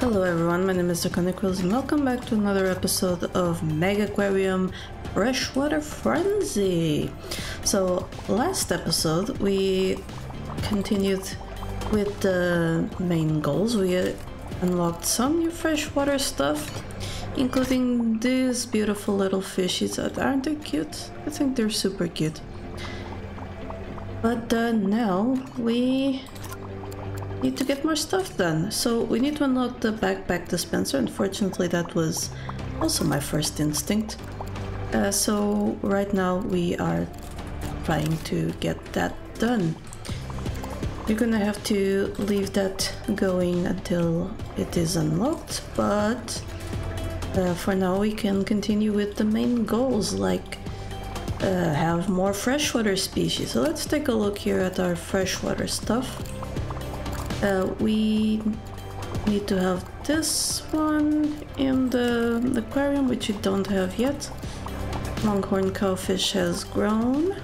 Hello everyone, my name is Draconicrose and welcome back to another episode of Megaquarium Freshwater Frenzy. So, last episode we continued with the main goals. We unlocked some new freshwater stuff, including these beautiful little fishies. Aren't they cute? I think they're super cute. But uh, now we need to get more stuff done. So we need to unlock the backpack dispenser. Unfortunately, that was also my first instinct. Uh, so right now we are trying to get that done. You're gonna have to leave that going until it is unlocked, but uh, for now we can continue with the main goals like uh, have more freshwater species. So let's take a look here at our freshwater stuff. Uh, we need to have this one in the, aquarium, which we don't have yet. Longhorn cowfish has grown,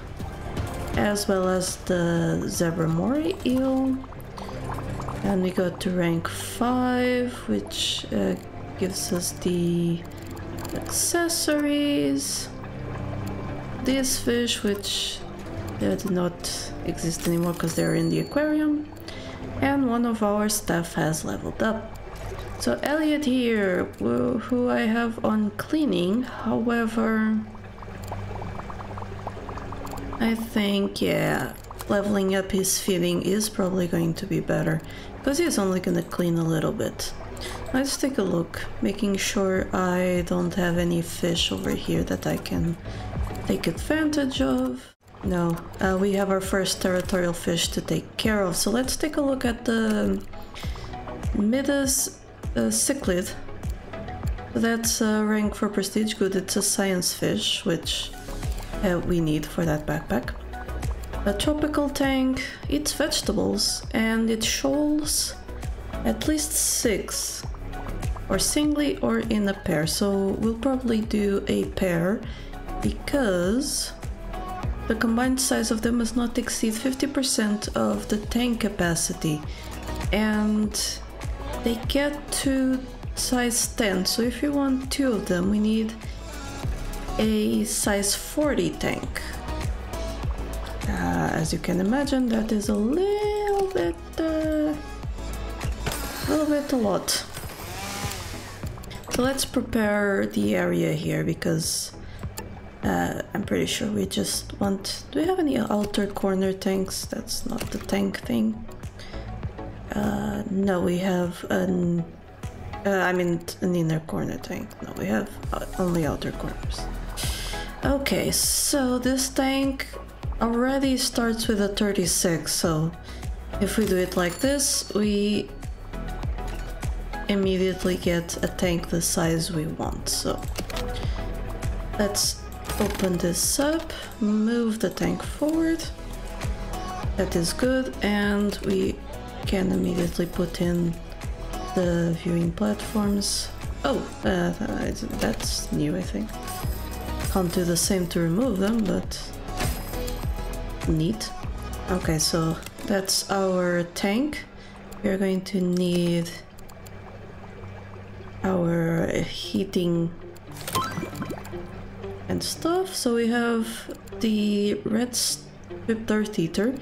as well as the zebra moray eel. And we got to rank 5, which uh, gives us the accessories. These fish, which uh, do not exist anymore because they're in the aquarium and one of our staff has leveled up. So Elliot here, who I have on cleaning, however, I think, yeah, leveling up his feeding is probably going to be better, because he's only gonna clean a little bit. Let's take a look, making sure I don't have any fish over here that I can take advantage of. No, uh, we have our first territorial fish to take care of. So let's take a look at the Midas uh, cichlid. That's a rank for prestige. Good, it's a science fish, which uh, we need for that backpack. A tropical tank eats vegetables and it shoals at least six, or singly or in a pair. So we'll probably do a pair because the combined size of them must not exceed 50% of the tank capacity. And they get to size 10, so if you want two of them, we need a size 40 tank. Uh, as you can imagine, that is a little bit, uh, a little bit a lot. So let's prepare the area here because uh, I'm pretty sure we just want... Do we have any outer corner tanks? That's not the tank thing. Uh, no, we have an... Uh, I mean an inner corner tank. No, we have uh, only outer corners. Okay, so this tank already starts with a 36, so if we do it like this, we immediately get a tank the size we want. So let's Open this up, move the tank forward. That is good, and we can immediately put in the viewing platforms. Oh, uh, that's new, I think. Can't do the same to remove them, but neat. Okay, so that's our tank. We're going to need our heating and stuff. So we have the red strip dart eater,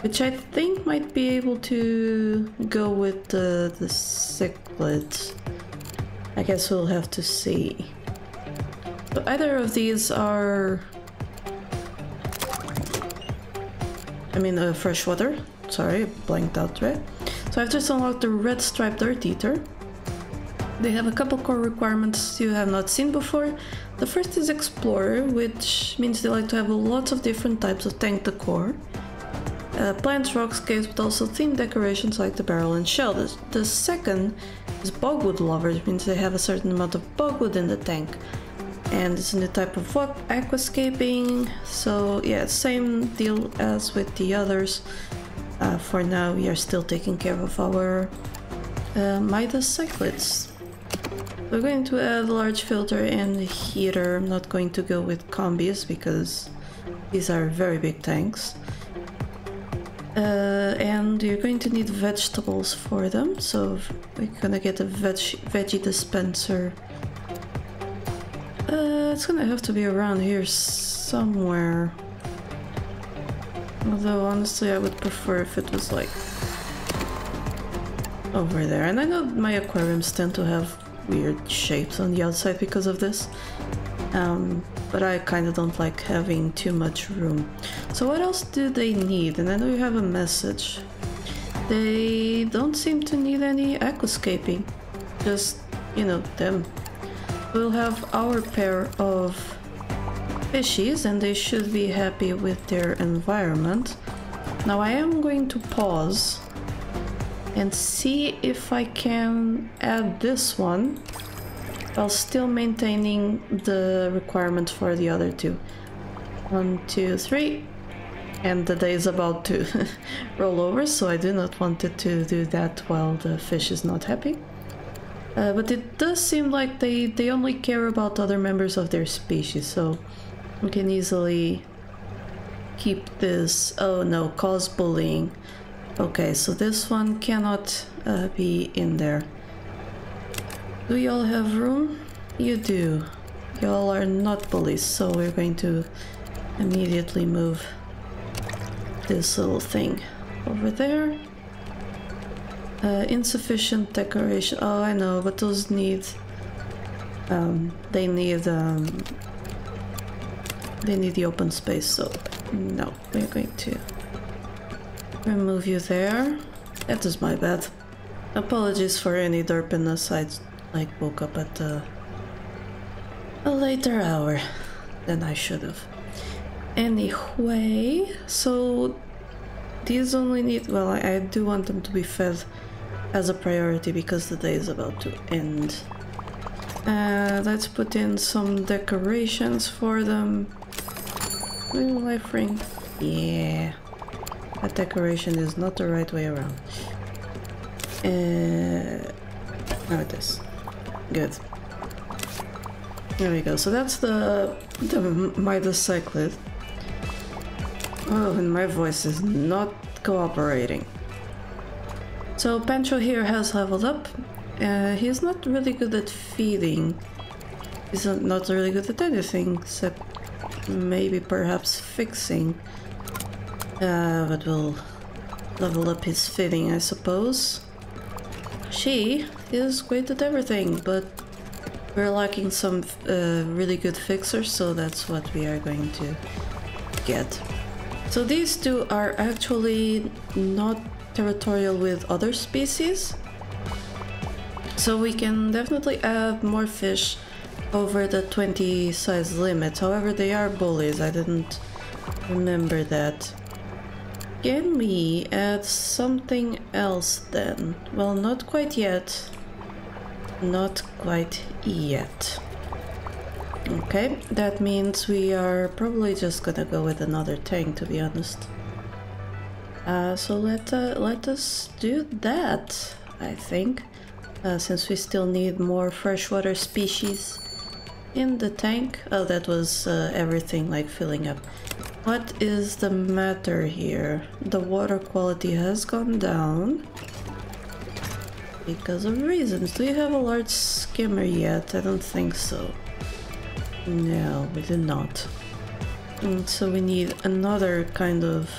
which I think might be able to go with the, the cichlid. I guess we'll have to see. So either of these are... I mean, uh, freshwater. Sorry, blanked out right. So I've just unlocked the red striped dart eater. They have a couple core requirements you have not seen before. The first is Explorer, which means they like to have lots of different types of tank decor. Uh, plants, rocks, caves, but also themed decorations like the barrel and shell. The, the second is Bogwood Lovers, means they have a certain amount of bogwood in the tank. And it's a new type of aquascaping, so yeah, same deal as with the others. Uh, for now, we are still taking care of our uh, Midas. We're going to add a large filter and heater. I'm not going to go with combis because these are very big tanks. Uh, and you're going to need vegetables for them, so we're gonna get a veg veggie dispenser. Uh, it's gonna have to be around here somewhere. Although honestly I would prefer if it was like over there. And I know my aquariums tend to have weird shapes on the outside because of this. Um, but I kind of don't like having too much room. So what else do they need? And I know you have a message. They don't seem to need any aquascaping. Just, you know, them. We'll have our pair of fishies and they should be happy with their environment. Now I am going to pause and see if I can add this one while still maintaining the requirements for the other two. One, two, three. And the day is about to roll over, so I do not want it to do that while the fish is not happy. Uh, but it does seem like they, they only care about other members of their species, so we can easily keep this... Oh no, cause bullying. Okay, so this one cannot uh, be in there. Do y'all have room? You do. Y'all are not bullies, so we're going to immediately move this little thing over there. Uh, insufficient decoration. Oh, I know, but those need... Um, they need... Um, they need the open space, so no, we're going to remove you there. That is my bad. Apologies for any derpiness I like woke up at a, a later hour than I should have. Anyway, so these only need, well, I, I do want them to be fed as a priority because the day is about to end. Uh, let's put in some decorations for them. Life ring? Yeah. That decoration is not the right way around. Uh, now it is. Good. There we go. So that's the, the Midas cichlid. Oh, and my voice is not cooperating. So Pancho here has leveled up. Uh, he's not really good at feeding. He's not really good at anything except maybe perhaps fixing. Uh, but we'll level up his feeding, I suppose. She is great at everything, but we're lacking some uh, really good fixers, so that's what we are going to get. So these two are actually not territorial with other species. So we can definitely add more fish over the 20 size limit. However, they are bullies. I didn't remember that. Can we add something else then? Well, not quite yet. Not quite yet. Okay, that means we are probably just gonna go with another tank, to be honest. Uh, so let, uh, let us do that, I think. Uh, since we still need more freshwater species in the tank. Oh, that was uh, everything like filling up. What is the matter here? The water quality has gone down. Because of reasons. Do you have a large skimmer yet? I don't think so. No, we do not. And so we need another kind of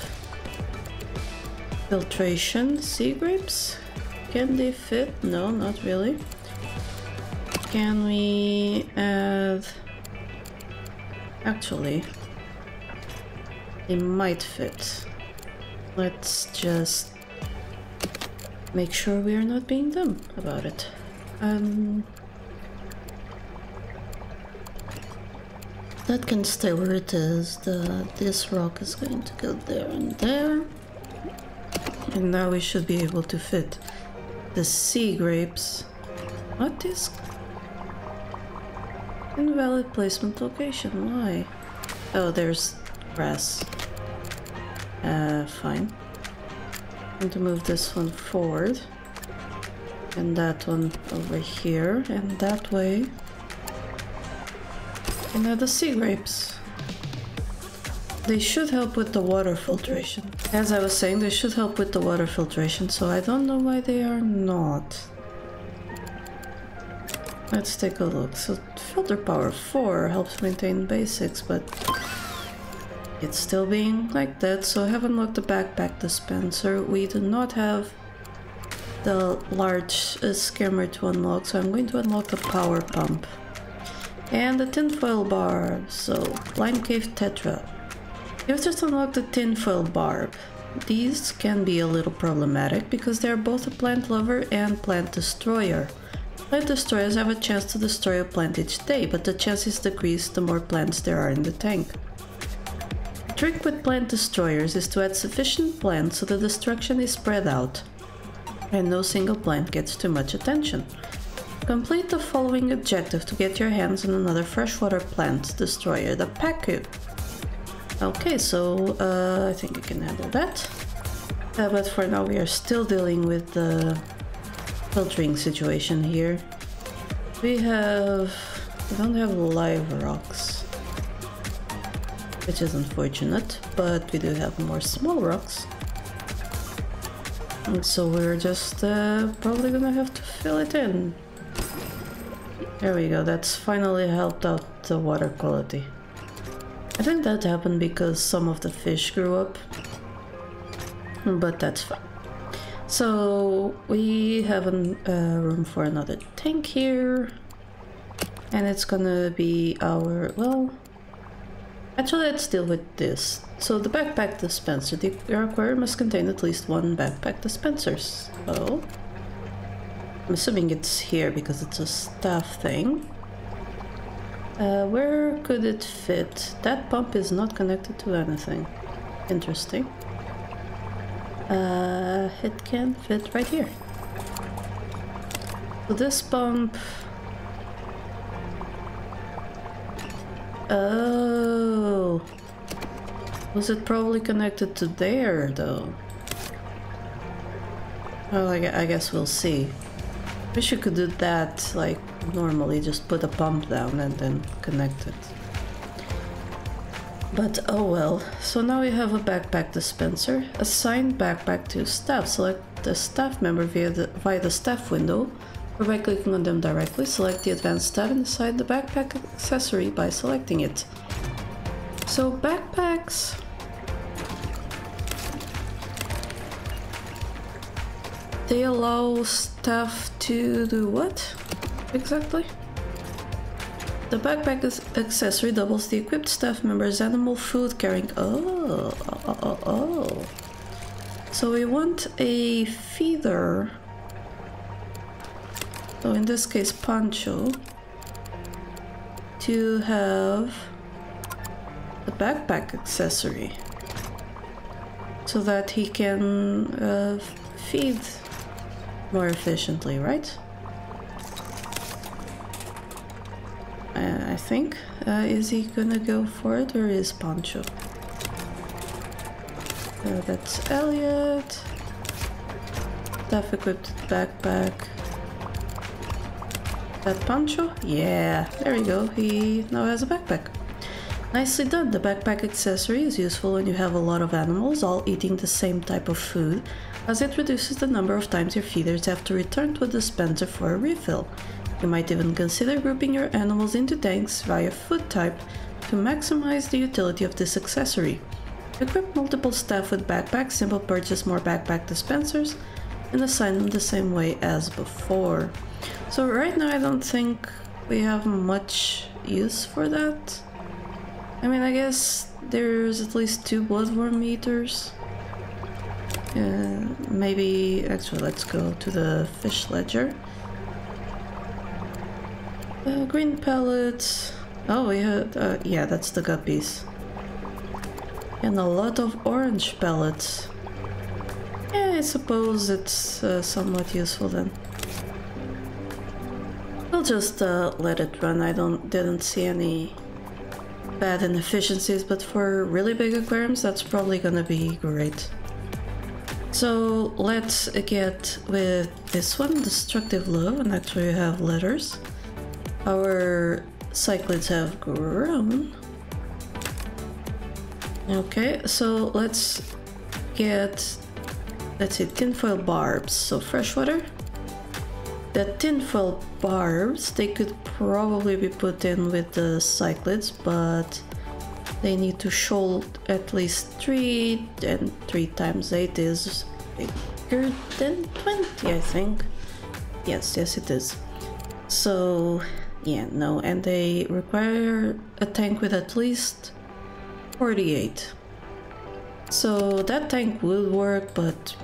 filtration. Sea grapes? Can they fit? No, not really. Can we add... Actually, it might fit. Let's just make sure we are not being dumb about it. Um, that can stay where it is. The this rock is going to go there and there. And now we should be able to fit the sea grapes. What is invalid placement location? Why? Oh, there's grass. Uh, fine. I'm going to move this one forward. And that one over here. And that way. And now the sea grapes. They should help with the water filtration. As I was saying, they should help with the water filtration, so I don't know why they are not. Let's take a look. So filter power 4 helps maintain basics, but it's still being like that, so I haven't unlocked the backpack dispenser. We do not have the large uh, skimmer to unlock, so I'm going to unlock the power pump. And the tinfoil barb, so Blind Cave Tetra. You've just unlocked the tinfoil barb. These can be a little problematic because they're both a plant lover and plant destroyer. Plant destroyers have a chance to destroy a plant each day, but the chances decrease the more plants there are in the tank. The trick with plant destroyers is to add sufficient plants so the destruction is spread out, and no single plant gets too much attention. Complete the following objective to get your hands on another freshwater plant destroyer, the Pacu. Okay, so uh, I think I can handle that. Uh, but for now we are still dealing with the filtering situation here. We have... we don't have live rocks. Which is unfortunate, but we do have more small rocks. And so we're just uh, probably gonna have to fill it in. There we go, that's finally helped out the water quality. I think that happened because some of the fish grew up. But that's fine. So we have a uh, room for another tank here. And it's gonna be our, well... Actually, let's deal with this. So the backpack dispenser. The aquarium must contain at least one backpack dispenser. So... I'm assuming it's here because it's a staff thing. Uh, where could it fit? That pump is not connected to anything. Interesting. Uh, it can fit right here. So this pump... Oh... Was it probably connected to there, though? Well, I guess we'll see. Wish you could do that, like, normally just put a pump down and then connect it. But oh well. So now we have a backpack dispenser. Assign backpack to staff. Select the staff member via the, via the staff window or by clicking on them directly. Select the advanced tab and assign the backpack accessory by selecting it. So backpacks they allow staff to do what exactly? The backpack accessory doubles the equipped staff member's animal food carrying. Oh, oh, oh, oh. So we want a feeder. So in this case, Pancho, to have the backpack accessory so that he can uh, feed more efficiently, right? I think. Uh, is he gonna go for it or is Pancho? Uh, that's Elliot. Staff equipped backpack. That Pancho? Yeah, there we go. He now has a backpack. Nicely done. The backpack accessory is useful when you have a lot of animals all eating the same type of food as it reduces the number of times your feeders have to return to a dispenser for a refill. You might even consider grouping your animals into tanks via food type to maximize the utility of this accessory. Equip multiple staff with backpacks, simply purchase more backpack dispensers, and assign them the same way as before. So right now I don't think we have much use for that. I mean, I guess there's at least two bloodworm meters. Uh, maybe, actually, let's go to the fish ledger. Uh, green pellets. Oh, yeah, uh, yeah, that's the guppies. And a lot of orange pellets. Yeah, I suppose it's uh, somewhat useful then. I'll just uh, let it run. I don't didn't see any bad inefficiencies, but for really big aquariums, that's probably gonna be great. So let's get with this one, Destructive Love, and actually we have letters. Our cichlids have grown. Okay, so let's get, let's see, tinfoil barbs. So freshwater. The tinfoil barbs, they could probably be put in with the cichlids, but they need to shoal at least 3, and 3 times 8 is bigger than 20, I think. Yes, yes it is. So, yeah, no, and they require a tank with at least 48. So that tank will work, but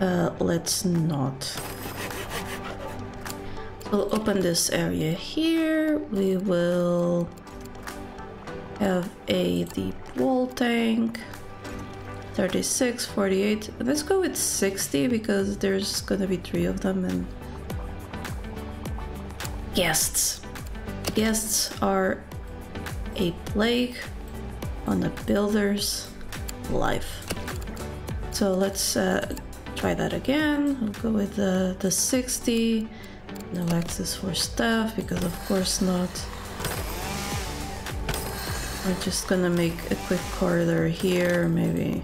uh, let's not. We'll open this area here. We will have a deep wall tank. 36, 48. Let's go with 60 because there's gonna be three of them and guests. Guests are a plague on the builder's life. So let's uh, try that again. We'll go with the, the 60. No access for staff because of course not. We're just gonna make a quick corridor here, maybe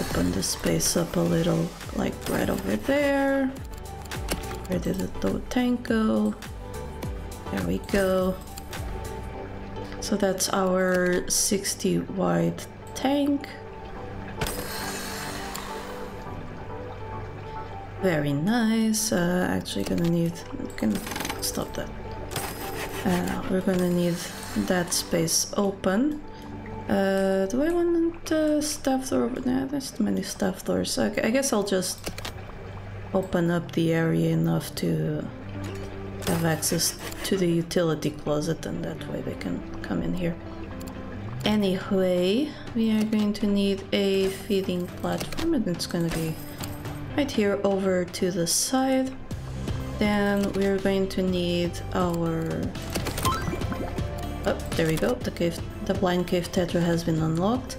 open the space up a little, like right over there. Where did the tank go? There we go. So that's our 60 wide tank. Very nice. Uh, actually gonna need, can stop that. Uh, we're gonna need that space open. Uh, do I want the staff door? Nah, there's too many staff doors. Okay, I guess I'll just open up the area enough to have access to the utility closet and that way they can come in here. Anyway, we are going to need a feeding platform and it's going to be right here over to the side. Then we're going to need our Oh, there we go. The cave, the blind cave tetra has been unlocked.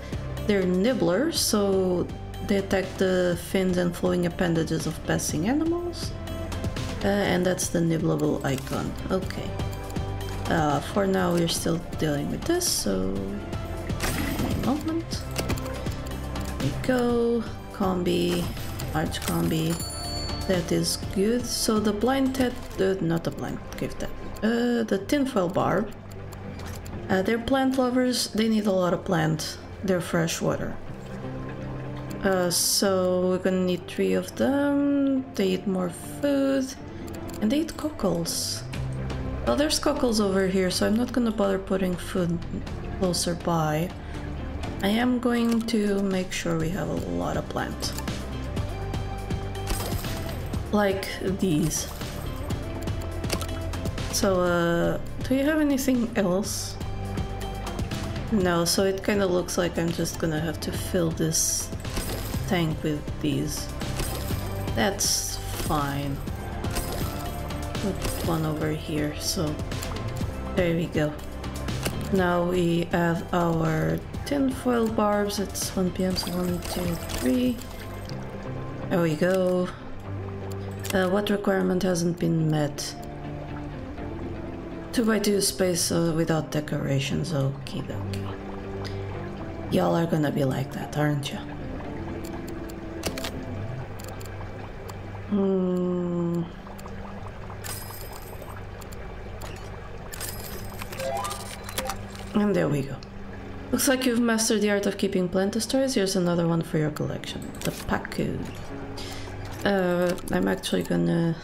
They're nibblers, so they attack the fins and flowing appendages of passing animals. Uh, and that's the nibblable icon. Okay. Uh, for now, we're still dealing with this, so... Moment. There we go. Combi. Large combi. That is good. So the blind tet... Uh, not the blind cave tet. Uh, the tinfoil barb uh, they're plant lovers, they need a lot of plant. They're freshwater. Uh, so we're gonna need three of them. They eat more food. And they eat cockles. Well, there's cockles over here, so I'm not gonna bother putting food closer by. I am going to make sure we have a lot of plant. Like these. So, uh, do you have anything else? No, so it kind of looks like I'm just gonna have to fill this tank with these. That's fine. Put one over here, so there we go. Now we have our tinfoil barbs. It's 1 p.m. so 1, 2, 3. There we go. Uh, what requirement hasn't been met? 2 by 2 space uh, without decorations, okay, okay. Y'all are gonna be like that, aren't you? Hmm. And there we go. Looks like you've mastered the art of keeping plant stories. Here's another one for your collection. The Pacu. Uh, I'm actually gonna...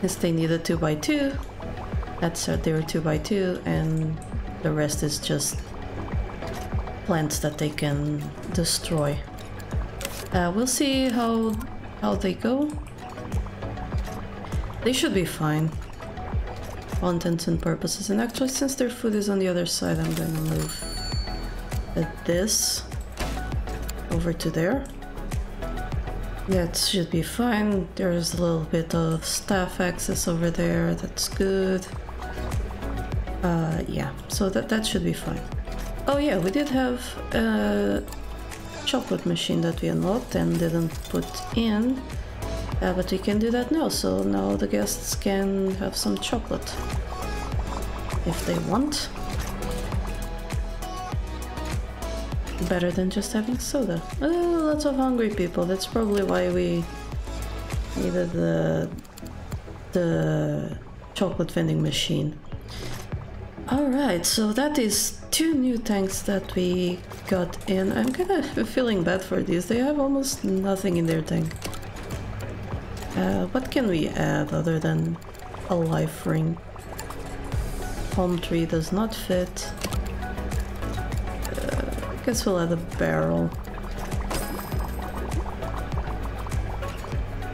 Since they need a 2x2, that's they were 2x2 and the rest is just plants that they can destroy. Uh, we'll see how how they go. They should be fine. All intents and purposes. And actually, since their food is on the other side, I'm gonna move this over to there. That should be fine. There's a little bit of staff access over there. That's good. Uh, yeah, so that, that should be fine. Oh yeah, we did have a chocolate machine that we unlocked and didn't put in. Uh, but we can do that now, so now the guests can have some chocolate. If they want. better than just having soda. Uh, lots of hungry people. That's probably why we needed the the chocolate vending machine. Alright, so that is two new tanks that we got in. I'm kind of feeling bad for these. They have almost nothing in their tank. Uh, what can we add other than a life ring? Palm tree does not fit. Uh, I guess we'll add a barrel.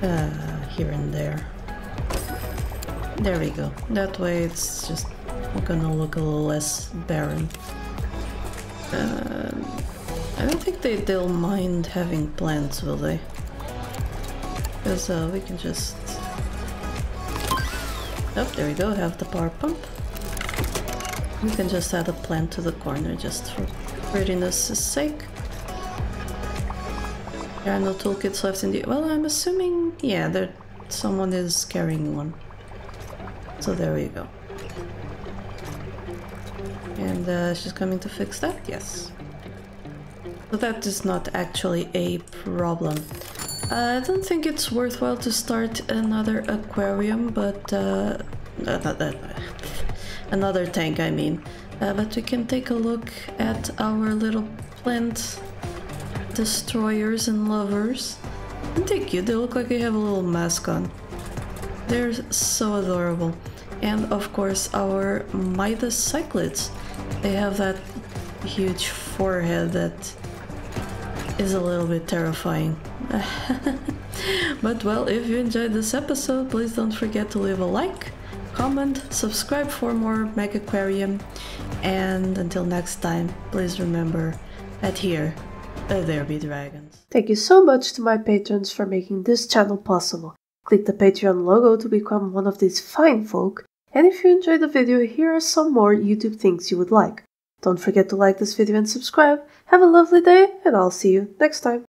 Uh, here and there. There we go. That way it's just gonna look a little less barren. Uh, I don't think they, they'll mind having plants, will they? Because uh, we can just... Oh, there we go, have the power pump. We can just add a plant to the corner just for prettiness' sake. There are no toolkits left in the... Well, I'm assuming... Yeah, there someone is carrying one. So there we go. And uh, she's coming to fix that? Yes. So that is not actually a problem. Uh, I don't think it's worthwhile to start another aquarium, but... Uh, another tank, I mean. Uh, but we can take a look at our little plant destroyers and lovers. Aren't they cute? They look like they have a little mask on. They're so adorable and of course our Midas cichlids. They have that huge forehead that is a little bit terrifying. but well, if you enjoyed this episode, please don't forget to leave a like, comment, subscribe for more Megaquarium, and until next time, please remember that here, uh, there be dragons. Thank you so much to my patrons for making this channel possible. Click the Patreon logo to become one of these fine folk and if you enjoyed the video, here are some more YouTube things you would like. Don't forget to like this video and subscribe. Have a lovely day, and I'll see you next time.